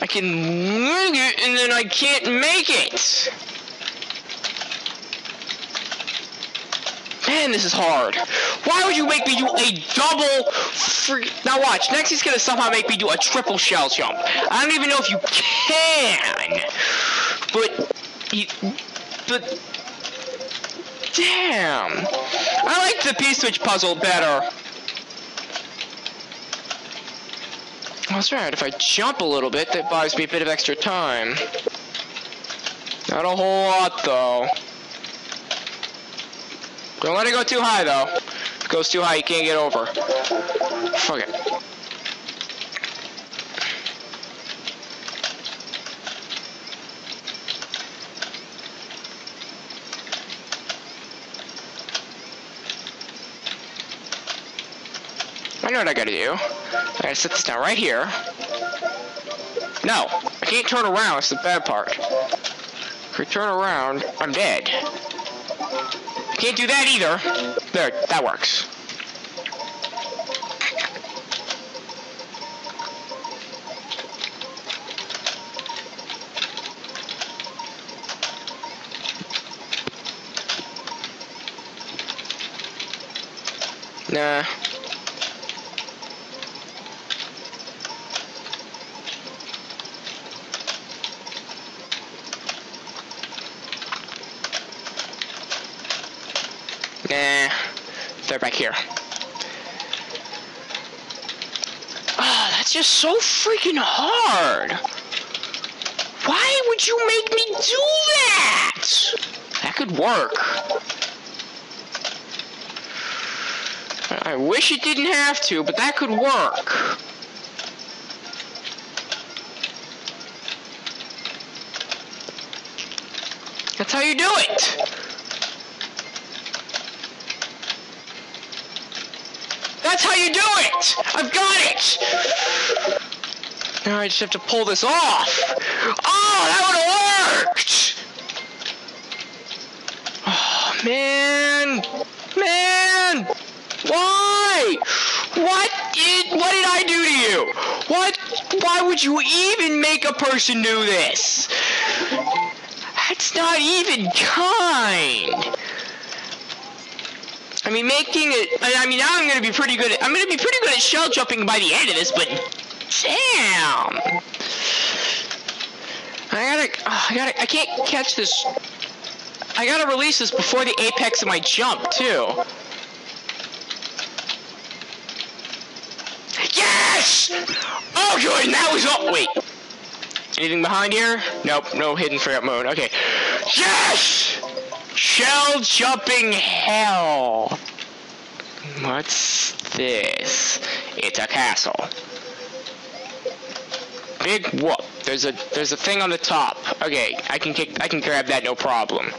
I can make it and then I can't make it. Man, this is hard. Why would you make me do a double free... Now watch, next he's gonna somehow make me do a triple shell jump. I don't even know if you can. But... He, but... Damn. I like the P-switch puzzle better. That's right, if I jump a little bit, that buys me a bit of extra time. Not a whole lot, though. Don't let it go too high, though. If it goes too high, you can't get over. Fuck it. I know what I gotta do. I gotta set this down right here. No, I can't turn around, it's the bad part. If I turn around, I'm dead. I can't do that either. There, that works. Nah, they're back here. Ah, that's just so freaking hard. Why would you make me do that? That could work. I wish it didn't have to, but that could work. That's how you do it. That's how you do it! I've got it! Now I just have to pull this off. Oh, that would have worked! Oh, man! Man! Why? What did, what did I do to you? What? Why would you even make a person do this? That's not even kind. I mean, making it. I mean, now I'm gonna be pretty good. At, I'm gonna be pretty good at shell jumping by the end of this, but damn, I gotta. Oh, I gotta. I can't catch this. I gotta release this before the apex of my jump too. Yes! Oh, good. That was all. Wait. Anything behind here? Nope. No hidden forget mode. Okay. Yes! Shell jumping hell. What's this? It's a castle. Big whoop. There's a there's a thing on the top. Okay, I can kick I can grab that no problem.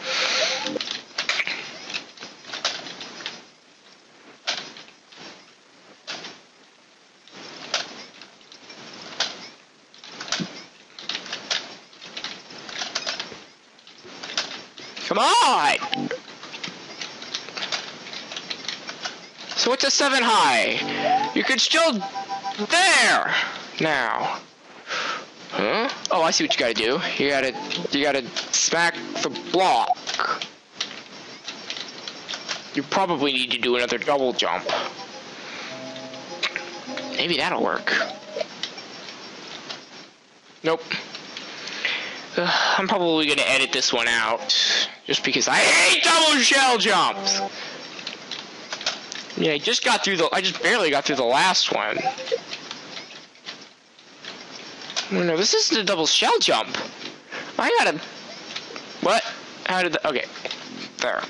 Come on! So it's a seven high. You could still there now. Huh? Oh, I see what you gotta do. You gotta you gotta smack the block. You probably need to do another double jump. Maybe that'll work. Nope. Uh, I'm probably gonna edit this one out. Just because I hate double shell jumps! Yeah, I just got through the- I just barely got through the last one. Oh, no, this isn't a double shell jump. I gotta... What? How did the... Okay. There.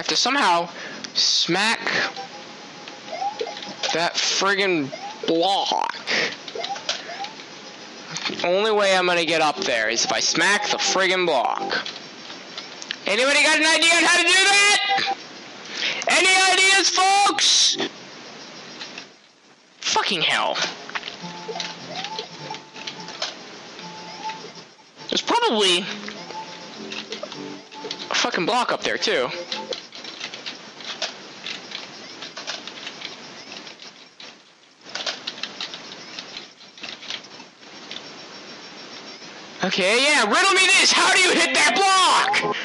Have to somehow smack that friggin' block. The only way I'm gonna get up there is if I smack the friggin' block. Anybody got an idea on how to do that? Any ideas, folks? Fucking hell. There's probably a fucking block up there too. Okay, yeah, riddle me this! How do you hit that block?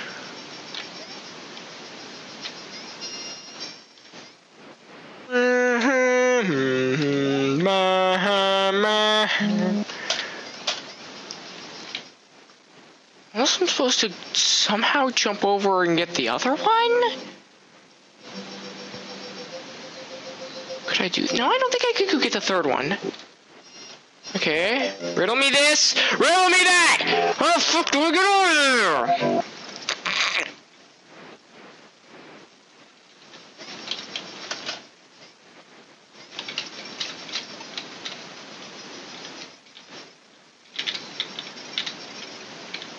Unless I'm supposed to somehow jump over and get the other one? Could I do? No, I don't think I could go get the third one. Okay, riddle me this, riddle me that! How the fuck do I get over there?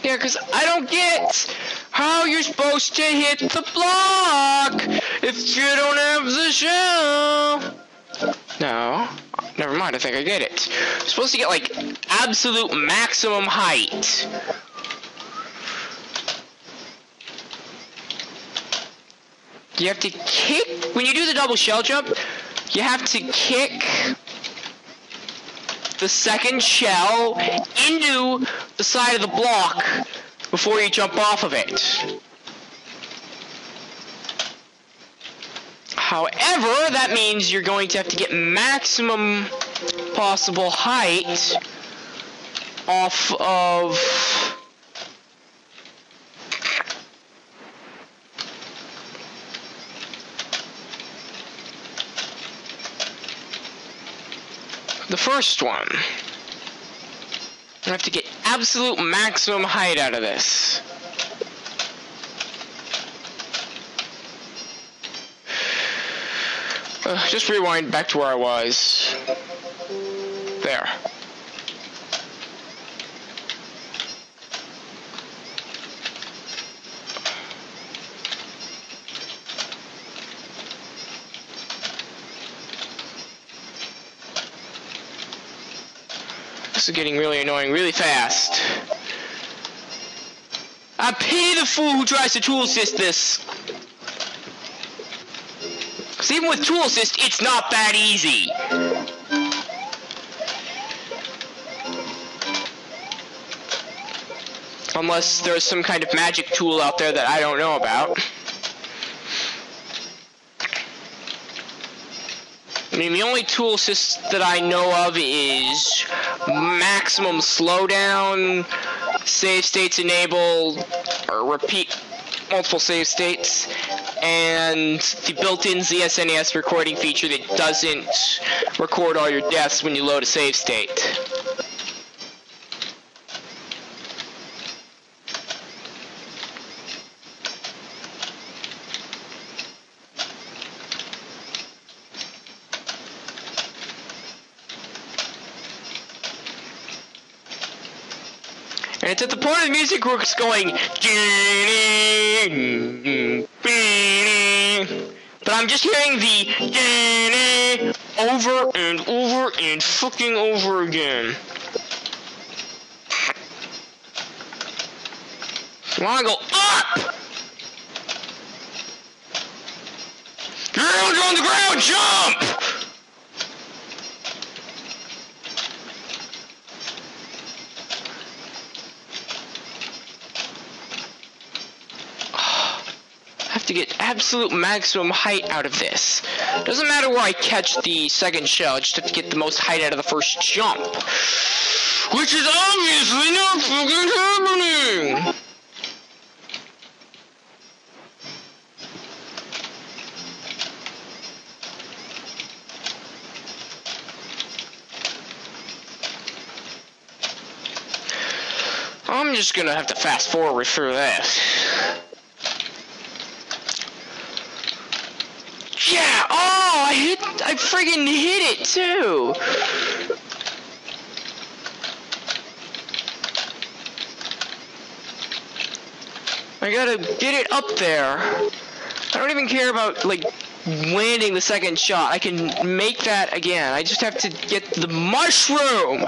Yeah, because I don't get how you're supposed to hit the block if you don't have the shell. No. Never mind, I think I get it. I'm supposed to get, like, absolute maximum height. You have to kick, when you do the double shell jump, you have to kick the second shell into the side of the block before you jump off of it. However, that means you're going to have to get maximum possible height off of the first one. I have to get absolute maximum height out of this. Uh, just rewind back to where I was. There. This is getting really annoying really fast. I pity the fool who tries to tool assist this. Even with tool assist, it's not that easy. Unless there's some kind of magic tool out there that I don't know about. I mean, the only tool assist that I know of is maximum slowdown, save states enabled, or repeat multiple save states, and the built-in ZSNES recording feature that doesn't record all your deaths when you load a save state. And it's at the point of the music where it's going. I'm just hearing the over and over and fucking over again. I want to go up! Ground on the ground, jump! To get absolute maximum height out of this. Doesn't matter where I catch the second shell, I just have to get the most height out of the first jump. Which is obviously not fucking happening! I'm just gonna have to fast forward through this. Yeah! Oh, I friggin' hit it too! I gotta get it up there. I don't even care about, like, landing the second shot. I can make that again. I just have to get the mushroom!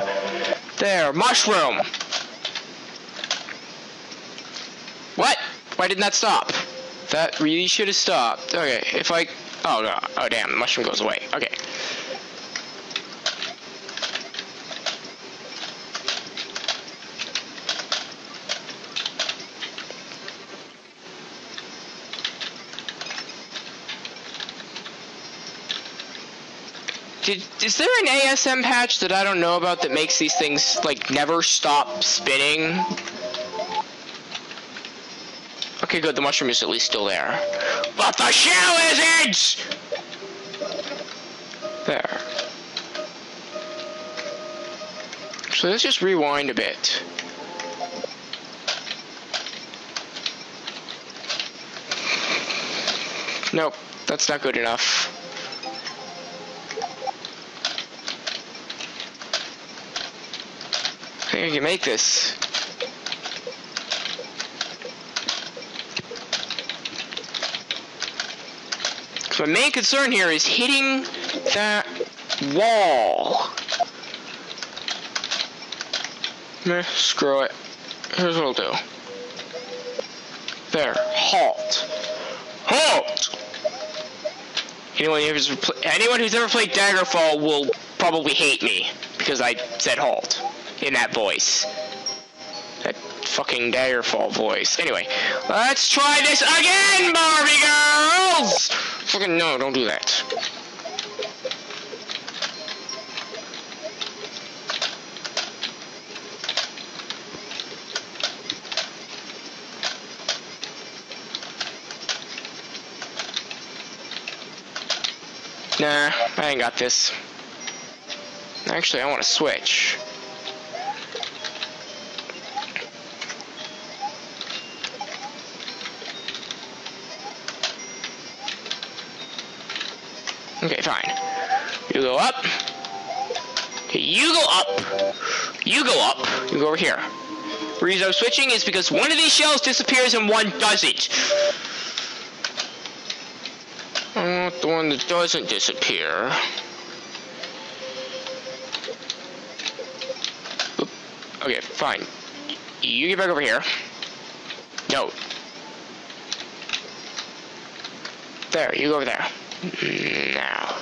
There, mushroom! What? Why didn't that stop? That really should have stopped. Okay, if I... Oh, no. Oh, damn. The mushroom goes away. Okay. Did, is there an ASM patch that I don't know about that makes these things, like, never stop spinning? Okay, good. The mushroom is at least still there. But the shell isn't! There. So let's just rewind a bit. Nope, that's not good enough. I think I can make this. My main concern here is hitting that wall. Meh, screw it. Here's what I'll do. There. Halt. Halt! Anyone who's, anyone who's ever played Daggerfall will probably hate me because I said halt in that voice. That fucking Daggerfall voice. Anyway, let's try this again, Barbie girls! Fucking no, don't do that. Nah, I ain't got this. Actually, I want to switch. Okay, fine. You go up. Okay, you go up. You go up. You go over here. The reason I'm switching is because one of these shells disappears and one doesn't. I want the one that doesn't disappear. Okay, fine. You get back over here. No. There, you go over there. Now.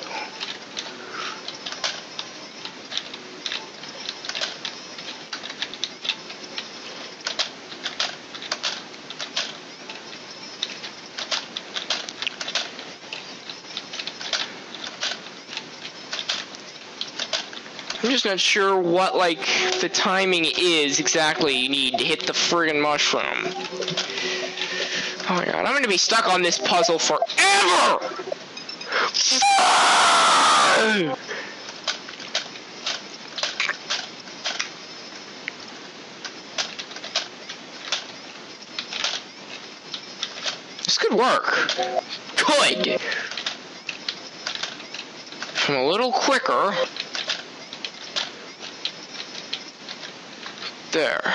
I'm just not sure what, like, the timing is exactly you need to hit the friggin' mushroom. Oh my god, I'm gonna be stuck on this puzzle forever! This could work. Good. I'm a little quicker. There.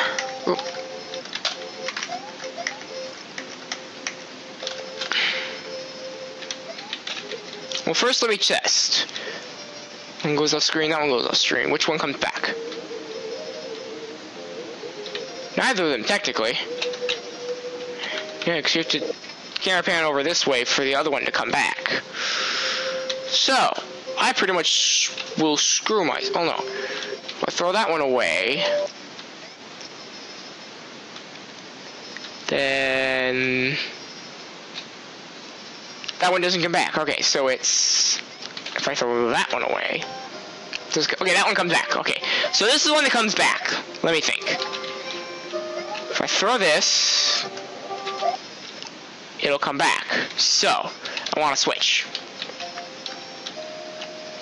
Well, first let me test. One goes off screen, that one goes off screen. Which one comes back? Neither of them, technically. Yeah, because you have to camera pan over this way for the other one to come back. So, I pretty much will screw my... Oh no. I throw that one away. Then... That one doesn't come back. Okay, so it's... If I throw that one away... Okay, that one comes back. Okay, so this is the one that comes back. Let me think. If I throw this... It'll come back. So, I want to switch.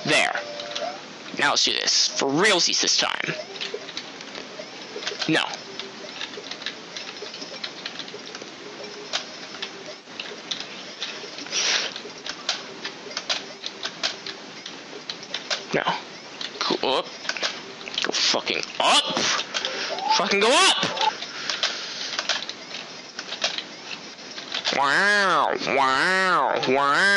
There. Now let's do this. For realsies this time. No. No. Go up. Go fucking up. Fucking go up. Wow. Wow. Wow.